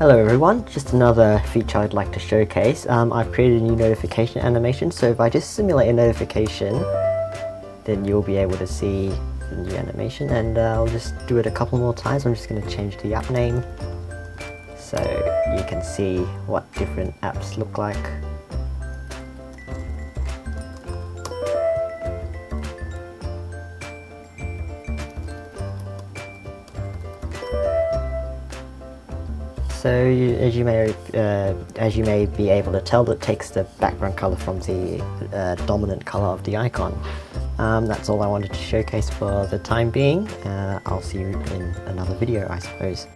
Hello everyone, just another feature I'd like to showcase. Um, I've created a new notification animation, so if I just simulate a notification, then you'll be able to see the new animation and uh, I'll just do it a couple more times. I'm just going to change the app name so you can see what different apps look like. So you, as you may uh, as you may be able to tell, that takes the background color from the uh, dominant color of the icon. Um, that's all I wanted to showcase for the time being. Uh, I'll see you in another video, I suppose.